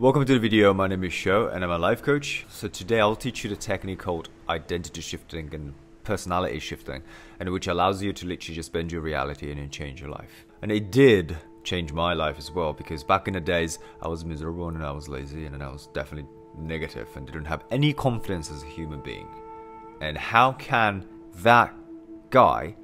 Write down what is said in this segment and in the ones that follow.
Welcome to the video, my name is Show and I'm a life coach. So today I'll teach you the technique called identity shifting and personality shifting and which allows you to literally just bend your reality and change your life. And it did change my life as well because back in the days I was miserable and I was lazy and I was definitely negative and didn't have any confidence as a human being. And how can that guy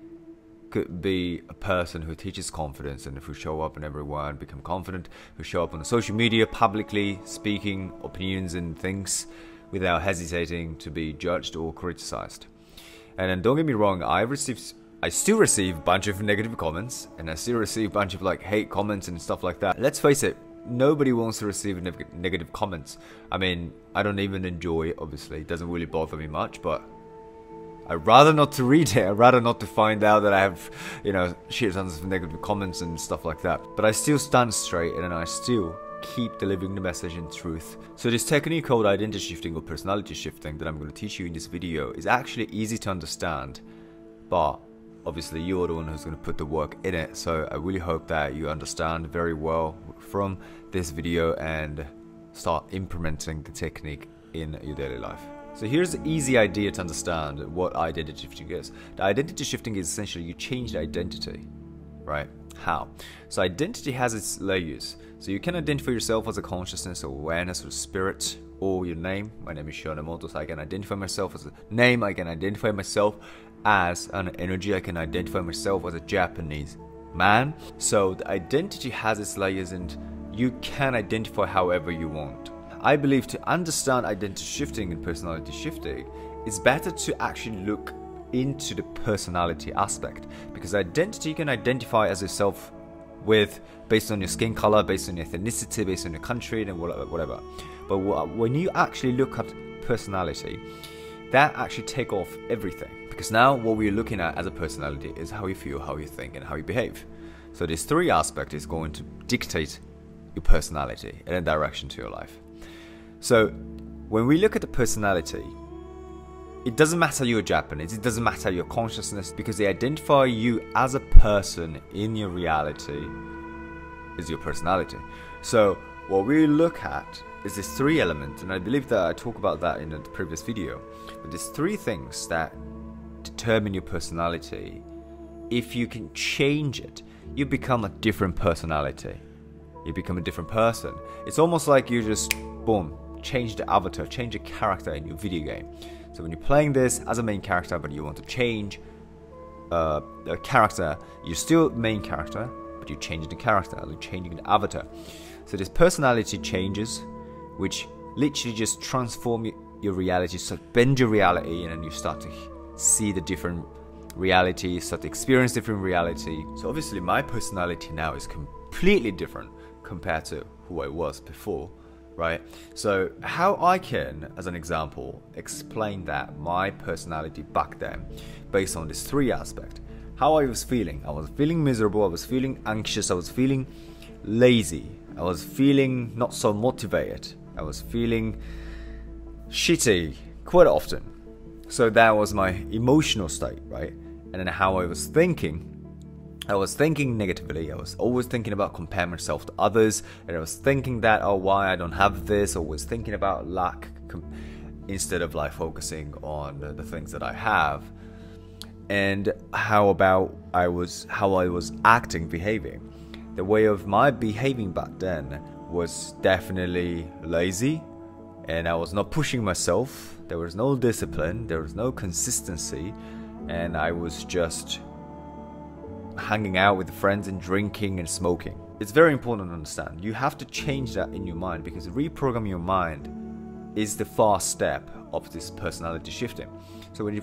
could be a person who teaches confidence and who show up in everyone, become confident, who show up on social media publicly, speaking opinions and things without hesitating to be judged or criticized. And don't get me wrong, I received I still receive a bunch of negative comments and I still receive a bunch of like hate comments and stuff like that. Let's face it, nobody wants to receive negative comments. I mean, I don't even enjoy it, obviously. It doesn't really bother me much, but I'd rather not to read it. I'd rather not to find out that I have, you know, shit tons of negative comments and stuff like that. But I still stand straight and I still keep delivering the message in truth. So this technique called identity shifting or personality shifting that I'm going to teach you in this video is actually easy to understand, but obviously you're the one who's going to put the work in it. So I really hope that you understand very well from this video and start implementing the technique in your daily life. So here's the easy idea to understand what identity shifting is. The identity shifting is essentially you change the identity, right? How? So identity has its layers. So you can identify yourself as a consciousness or awareness or spirit or your name. My name is Show Nemoto, so I can identify myself as a name. I can identify myself as an energy. I can identify myself as a Japanese man. So the identity has its layers and you can identify however you want. I believe to understand identity shifting and personality shifting, it's better to actually look into the personality aspect because identity you can identify as yourself with based on your skin color, based on your ethnicity, based on your country, and whatever. But when you actually look at personality, that actually take off everything because now what we're looking at as a personality is how you feel, how you think, and how you behave. So these three aspects is going to dictate your personality and a direction to your life. So, when we look at the personality, it doesn't matter you're Japanese, it doesn't matter your consciousness, because they identify you as a person in your reality is your personality. So, what we look at is this three elements, and I believe that I talk about that in the previous video. But there's three things that determine your personality. If you can change it, you become a different personality. You become a different person. It's almost like you just boom, change the avatar, change the character in your video game. So when you're playing this as a main character, but you want to change uh, a character, you're still main character, but you're changing the character, you're changing the avatar. So this personality changes, which literally just transform your reality, so bend your reality, and then you start to see the different reality, start to experience different reality. So obviously my personality now is completely different compared to who I was before right? So, how I can, as an example, explain that my personality back then based on these three aspects how I was feeling. I was feeling miserable, I was feeling anxious, I was feeling lazy, I was feeling not so motivated, I was feeling shitty quite often. So, that was my emotional state, right? And then how I was thinking I was thinking negatively. I was always thinking about comparing myself to others, and I was thinking that oh, why I don't have this. I was thinking about lack instead of like focusing on the things that I have. And how about I was how I was acting, behaving. The way of my behaving back then was definitely lazy, and I was not pushing myself. There was no discipline. There was no consistency, and I was just hanging out with friends and drinking and smoking. It's very important to understand. You have to change that in your mind because reprogram your mind is the first step of this personality shifting. So when you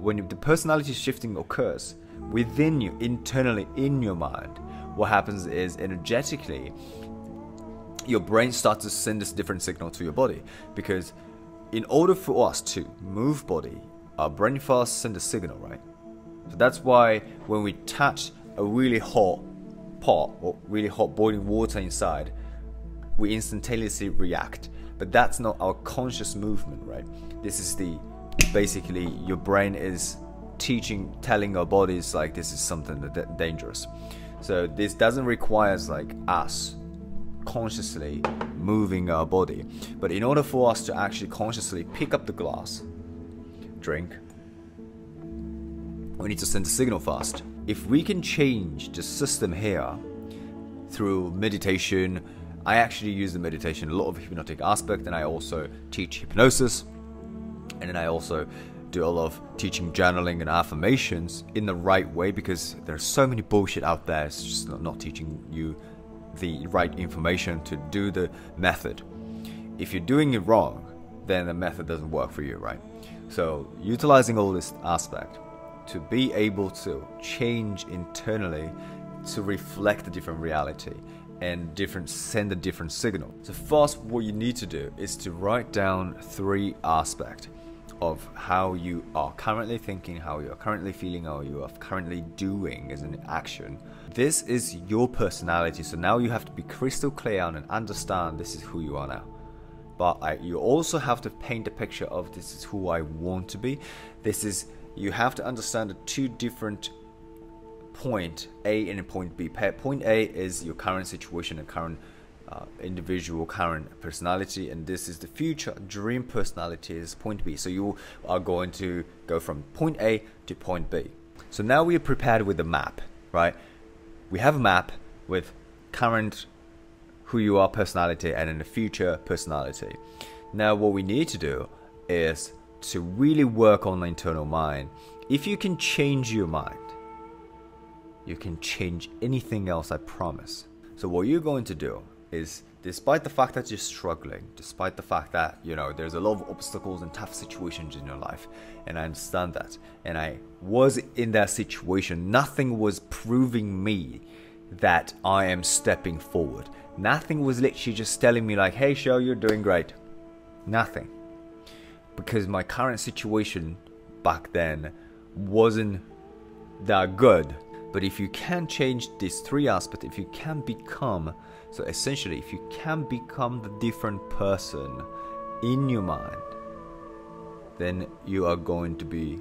when the personality shifting occurs within you internally in your mind, what happens is energetically your brain starts to send this different signal to your body because in order for us to move body, our brain first sends a signal, right? So that's why when we touch a really hot pot or really hot boiling water inside, we instantaneously react. But that's not our conscious movement, right? This is the basically your brain is teaching, telling our bodies like this is something that dangerous. So this doesn't require like us consciously moving our body. But in order for us to actually consciously pick up the glass, drink, we need to send a signal fast. If we can change the system here through meditation, I actually use the meditation a lot of hypnotic aspect, and I also teach hypnosis, and then I also do a lot of teaching journaling and affirmations in the right way because there's so many bullshit out there. It's just not, not teaching you the right information to do the method. If you're doing it wrong, then the method doesn't work for you, right? So, utilizing all this aspect to be able to change internally to reflect a different reality and different send a different signal. So first what you need to do is to write down three aspects of how you are currently thinking, how you are currently feeling, how you are currently doing as an action. This is your personality, so now you have to be crystal clear on and understand this is who you are now. But I, you also have to paint a picture of this is who I want to be. This is you have to understand the two different point A and point B. Point A is your current situation and current uh, individual current personality and this is the future dream personality is point B. So you are going to go from point A to point B. So now we are prepared with the map right? We have a map with current who you are personality and in the future personality. Now what we need to do is to really work on the internal mind if you can change your mind you can change anything else I promise so what you're going to do is despite the fact that you're struggling, despite the fact that, you know, there's a lot of obstacles and tough situations in your life, and I understand that, and I was in that situation, nothing was proving me that I am stepping forward. Nothing was literally just telling me, like, hey, show, you're doing great. Nothing. Because my current situation back then wasn't that good. But if you can change these three aspects, if you can become so essentially, if you can become the different person in your mind, then you are going to be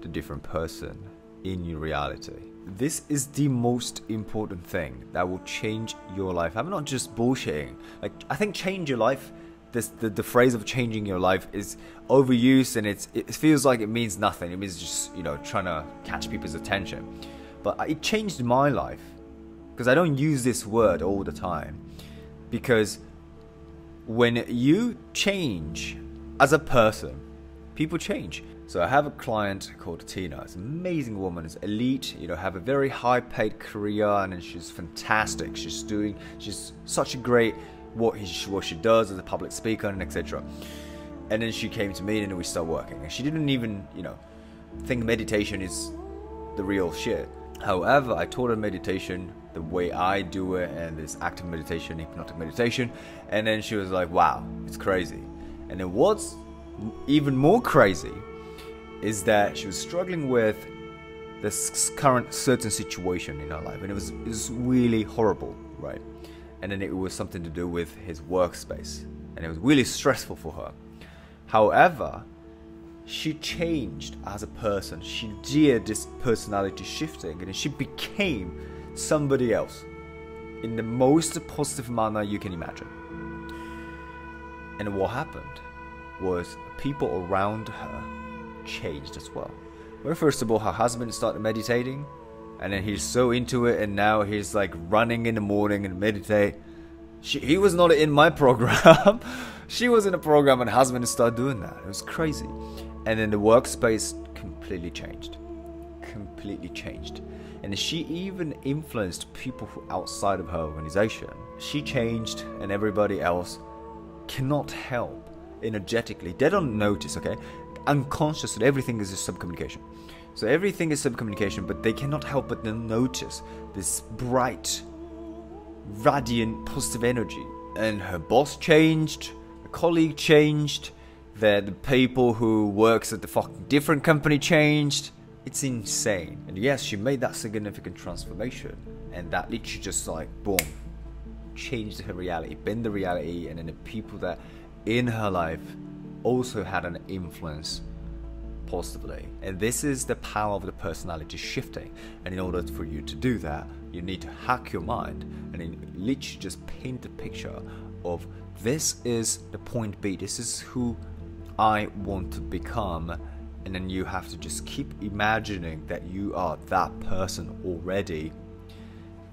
the different person in your reality. This is the most important thing that will change your life. I'm not just bullshitting. Like I think change your life. This the, the phrase of changing your life is overused and it's it feels like it means nothing. It means just you know trying to catch people's attention. But it changed my life because I don't use this word all the time. Because when you change as a person, people change. So I have a client called Tina. It's an amazing woman. It's elite. You know, have a very high-paid career, and she's fantastic. She's doing. She's such a great what he, what she does as a public speaker and etc. And then she came to me, and we started working. And she didn't even, you know, think meditation is the real shit. However, I taught her meditation the way I do it and this active meditation, hypnotic meditation. And then she was like, wow, it's crazy. And then what's even more crazy is that she was struggling with this current certain situation in her life. And it was, it was really horrible, right? And then it was something to do with his workspace. And it was really stressful for her. However, she changed as a person. She did this personality shifting and she became somebody else in the most positive manner you can imagine. And what happened was people around her changed as well. Well, first of all, her husband started meditating, and then he's so into it, and now he's like running in the morning and meditate. She, he was not in my program. she was in a program, and husband started doing that. It was crazy. And then the workspace completely changed. Completely changed and she even influenced people outside of her organization. She changed, and everybody else cannot help energetically. They don't notice, okay? Unconsciously, everything is just subcommunication. So everything is subcommunication, but they cannot help but notice this bright, radiant, positive energy. And her boss changed, a colleague changed, the, the people who works at the fucking different company changed it's insane. And yes, she made that significant transformation, and that literally just like boom, changed her reality, bend the reality, and then the people that in her life also had an influence positively. And this is the power of the personality shifting. And in order for you to do that, you need to hack your mind and literally just paint a picture of this is the point B, this is who I want to become. And then you have to just keep imagining that you are that person already,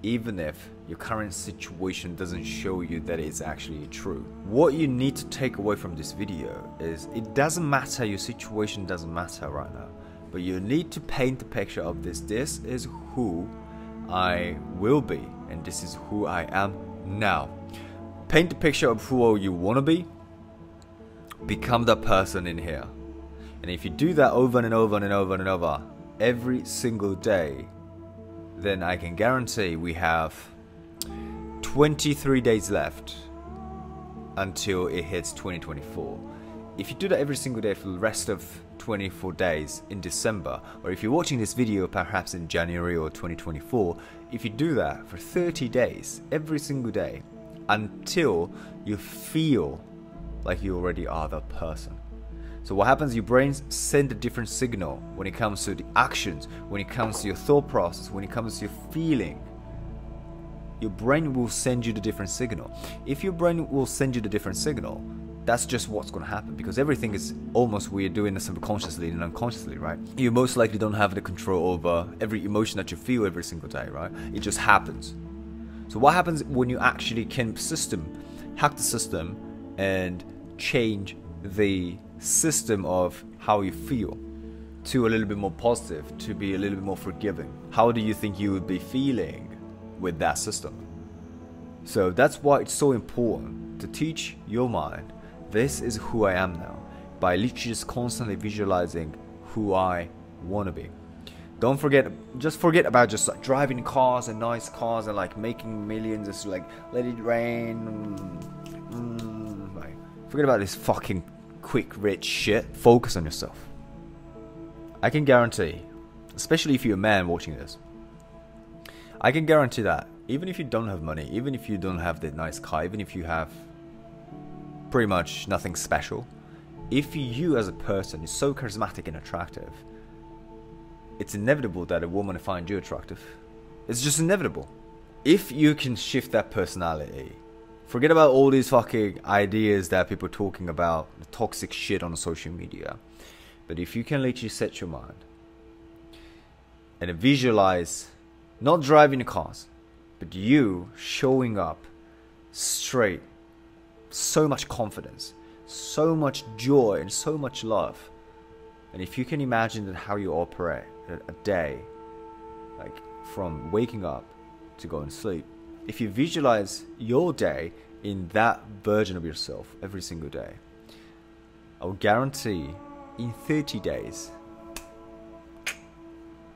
even if your current situation doesn't show you that it's actually true. What you need to take away from this video is it doesn't matter, your situation doesn't matter right now, but you need to paint a picture of this. This is who I will be, and this is who I am now. Paint a picture of who you want to be, become that person in here. And if you do that over and over and over and over every single day, then I can guarantee we have 23 days left until it hits 2024. If you do that every single day for the rest of 24 days in December, or if you're watching this video perhaps in January or 2024, if you do that for 30 days, every single day, until you feel like you already are that person. So what happens, your brains send a different signal when it comes to the actions, when it comes to your thought process, when it comes to your feeling. Your brain will send you the different signal. If your brain will send you the different signal, that's just what's going to happen because everything is almost we're doing it subconsciously and unconsciously, right? You most likely don't have the control over every emotion that you feel every single day, right? It just happens. So what happens when you actually can system, hack the system and change the system of how you feel to a little bit more positive, to be a little bit more forgiving? How do you think you would be feeling with that system? So that's why it's so important to teach your mind this is who I am now by literally just constantly visualizing who I want to be. Don't forget, just forget about just like driving cars and nice cars and like making millions. Just like let it rain. Mm, like, forget about this fucking quick rich shit. Focus on yourself. I can guarantee, especially if you're a man watching this, I can guarantee that even if you don't have money, even if you don't have the nice car, even if you have pretty much nothing special. If you as a person is so charismatic and attractive, it's inevitable that a woman finds you attractive. It's just inevitable. If you can shift that personality, forget about all these fucking ideas that people are talking about, the toxic shit on social media. But if you can literally set your mind and visualize not driving the cars, but you showing up straight so much confidence, so much joy, and so much love. And if you can imagine that how you operate a day, like from waking up to going to sleep, if you visualize your day in that version of yourself every single day, I will guarantee in 30 days,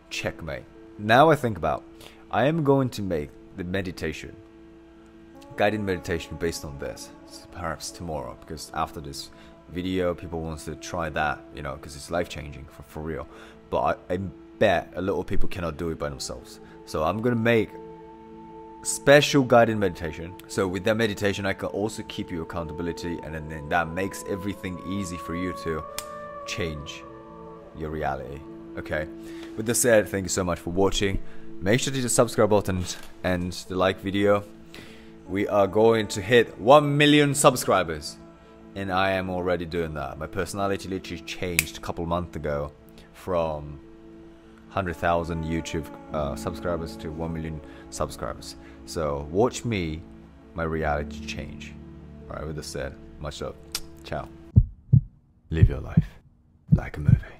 checkmate. Now I think about, I am going to make the meditation guided meditation based on this. Perhaps tomorrow because after this video people wants to try that you know because it's life changing for, for real. But I, I bet a lot of people cannot do it by themselves. So i'm gonna make special guided meditation so with that meditation i can also keep you accountability and then, that makes everything easy for you to change your reality okay with that said thank you so much for watching make sure to hit the subscribe button and the like video we are going to hit 1 million subscribers. And I am already doing that. My personality literally changed a couple months ago from 100,000 YouTube uh, subscribers to 1 million subscribers. So watch me, my reality change. Alright, with this said, much love. Ciao. Live your life like a movie.